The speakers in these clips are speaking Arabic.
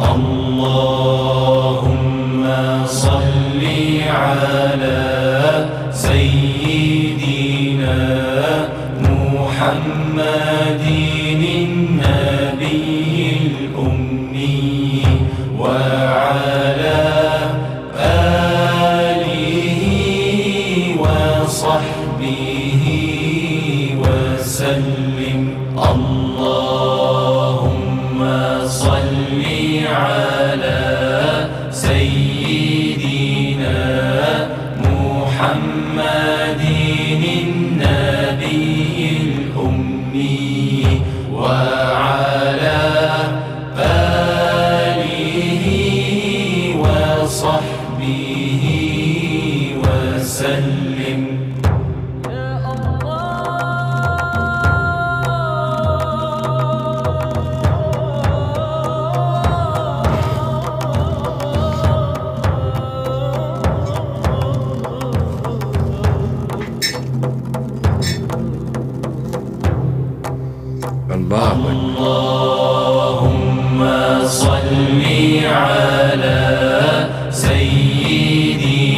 اللهم صل على سيدنا محمد النبي الأمي وعلى آله وصحبه وسلم. اللهم صل على سيدنا محمد النبي الأمي وعلى آله وصحبه وسلم. الله أكبر اللهم صل على سيدنا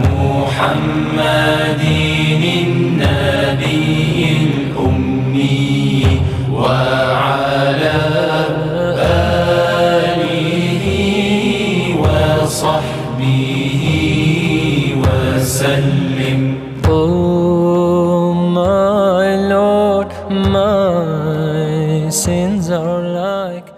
محمد النبي الأمي وعلى آله وصحبه وسلم. My sins are like